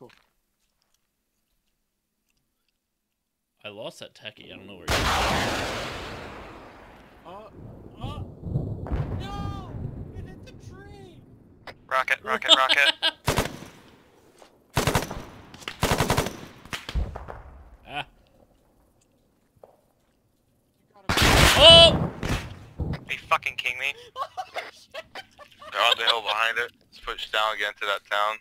Alright, cool. I lost that techie. I don't know where. Uh, uh, no! It hit the tree! Rocket, rocket, rocket. ah. Oh! Are fucking kidding me? Oh, They're on the hill behind it. Let's push down again to that town.